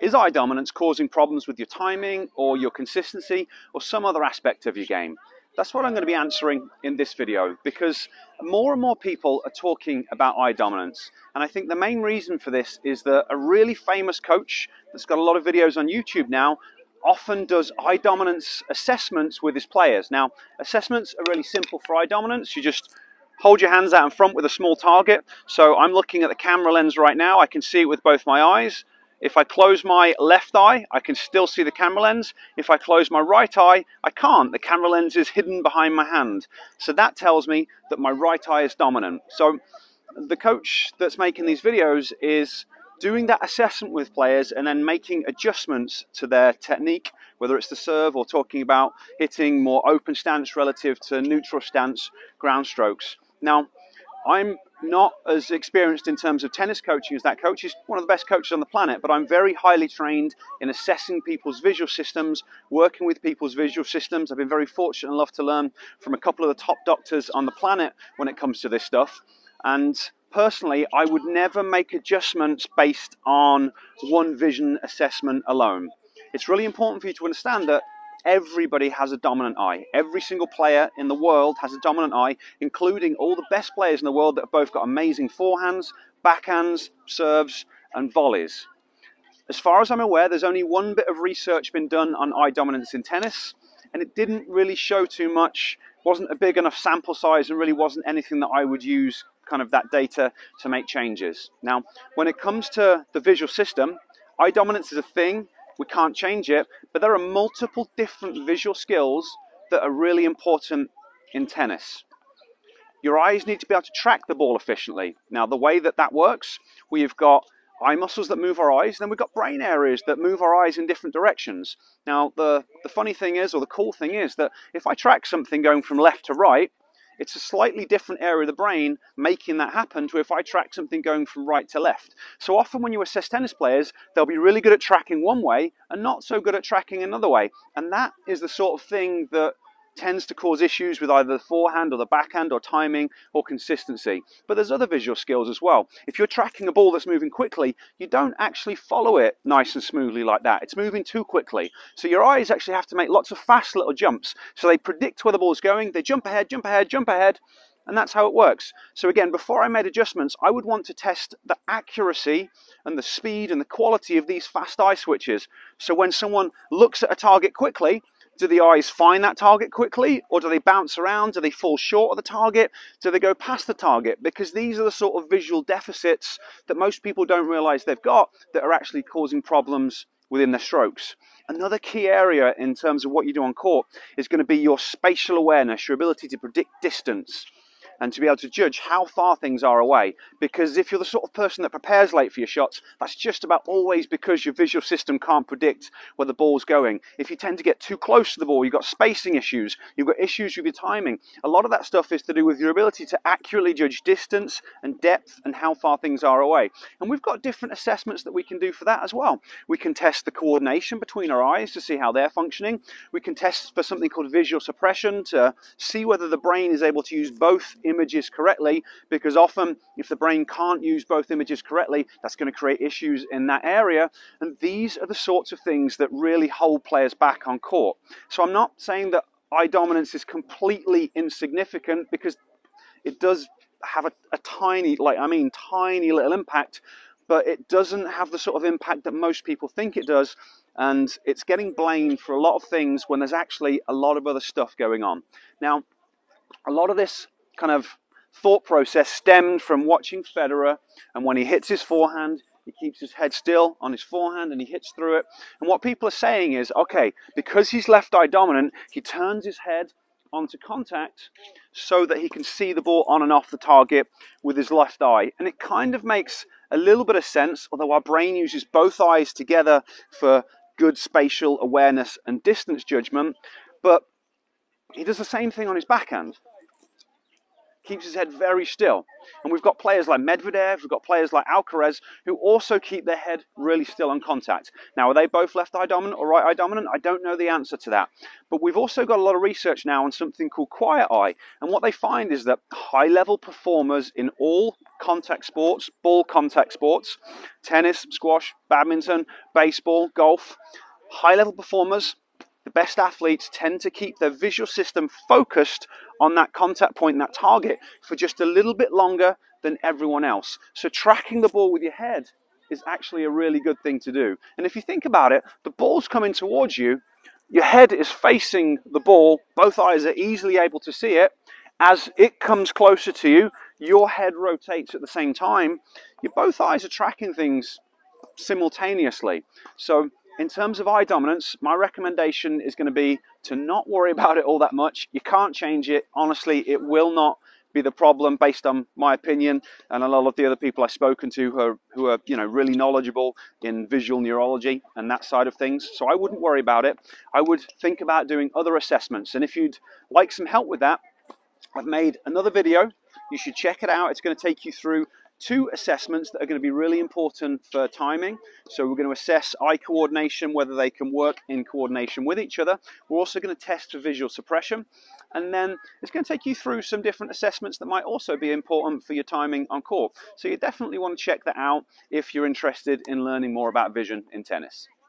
Is eye dominance causing problems with your timing or your consistency or some other aspect of your game? That's what I'm going to be answering in this video because more and more people are talking about eye dominance. And I think the main reason for this is that a really famous coach that's got a lot of videos on YouTube now often does eye dominance assessments with his players. Now, assessments are really simple for eye dominance. You just hold your hands out in front with a small target. So I'm looking at the camera lens right now. I can see it with both my eyes. If I close my left eye, I can still see the camera lens. If I close my right eye, I can't. The camera lens is hidden behind my hand. So that tells me that my right eye is dominant. So the coach that's making these videos is doing that assessment with players and then making adjustments to their technique, whether it's the serve or talking about hitting more open stance relative to neutral stance ground strokes. Now, I'm not as experienced in terms of tennis coaching as that coach. He's one of the best coaches on the planet, but I'm very highly trained in assessing people's visual systems, working with people's visual systems. I've been very fortunate and love to learn from a couple of the top doctors on the planet when it comes to this stuff. And personally, I would never make adjustments based on one vision assessment alone. It's really important for you to understand that everybody has a dominant eye. Every single player in the world has a dominant eye, including all the best players in the world that have both got amazing forehands, backhands, serves, and volleys. As far as I'm aware, there's only one bit of research been done on eye dominance in tennis, and it didn't really show too much, wasn't a big enough sample size, and really wasn't anything that I would use kind of that data to make changes. Now, when it comes to the visual system, eye dominance is a thing, we can't change it, but there are multiple different visual skills that are really important in tennis. Your eyes need to be able to track the ball efficiently. Now, the way that that works, we've got eye muscles that move our eyes, and then we've got brain areas that move our eyes in different directions. Now, the, the funny thing is, or the cool thing is, that if I track something going from left to right, it's a slightly different area of the brain making that happen to if I track something going from right to left. So often when you assess tennis players, they'll be really good at tracking one way and not so good at tracking another way. And that is the sort of thing that tends to cause issues with either the forehand or the backhand or timing or consistency. But there's other visual skills as well. If you're tracking a ball that's moving quickly, you don't actually follow it nice and smoothly like that. It's moving too quickly. So your eyes actually have to make lots of fast little jumps. So they predict where the ball's going, they jump ahead, jump ahead, jump ahead, and that's how it works. So again, before I made adjustments, I would want to test the accuracy and the speed and the quality of these fast eye switches. So when someone looks at a target quickly, do the eyes find that target quickly or do they bounce around? Do they fall short of the target? Do they go past the target? Because these are the sort of visual deficits that most people don't realize they've got that are actually causing problems within their strokes. Another key area in terms of what you do on court is going to be your spatial awareness, your ability to predict distance and to be able to judge how far things are away. Because if you're the sort of person that prepares late for your shots, that's just about always because your visual system can't predict where the ball's going. If you tend to get too close to the ball, you've got spacing issues, you've got issues with your timing. A lot of that stuff is to do with your ability to accurately judge distance and depth and how far things are away. And we've got different assessments that we can do for that as well. We can test the coordination between our eyes to see how they're functioning. We can test for something called visual suppression to see whether the brain is able to use both images correctly because often if the brain can't use both images correctly, that's going to create issues in that area. And these are the sorts of things that really hold players back on court. So I'm not saying that eye dominance is completely insignificant because it does have a, a tiny, like I mean, tiny little impact, but it doesn't have the sort of impact that most people think it does. And it's getting blamed for a lot of things when there's actually a lot of other stuff going on. Now, a lot of this kind of thought process stemmed from watching Federer, and when he hits his forehand, he keeps his head still on his forehand and he hits through it. And what people are saying is, okay, because he's left eye dominant, he turns his head onto contact so that he can see the ball on and off the target with his left eye. And it kind of makes a little bit of sense, although our brain uses both eyes together for good spatial awareness and distance judgment. But he does the same thing on his backhand keeps his head very still. And we've got players like Medvedev, we've got players like Alcaraz who also keep their head really still on contact. Now, are they both left eye dominant or right eye dominant? I don't know the answer to that. But we've also got a lot of research now on something called quiet eye. And what they find is that high level performers in all contact sports, ball contact sports, tennis, squash, badminton, baseball, golf, high level performers, the best athletes tend to keep their visual system focused on that contact point, that target, for just a little bit longer than everyone else. So tracking the ball with your head is actually a really good thing to do. And if you think about it, the ball's coming towards you, your head is facing the ball, both eyes are easily able to see it. As it comes closer to you, your head rotates at the same time. Your both eyes are tracking things simultaneously. So in terms of eye dominance, my recommendation is going to be to not worry about it all that much. You can't change it. Honestly, it will not be the problem based on my opinion and a lot of the other people I've spoken to who are, who are you know really knowledgeable in visual neurology and that side of things. So I wouldn't worry about it. I would think about doing other assessments. And if you'd like some help with that, I've made another video. You should check it out. It's going to take you through two assessments that are going to be really important for timing. So we're going to assess eye coordination, whether they can work in coordination with each other. We're also going to test for visual suppression. And then it's going to take you through some different assessments that might also be important for your timing on court. So you definitely want to check that out if you're interested in learning more about vision in tennis.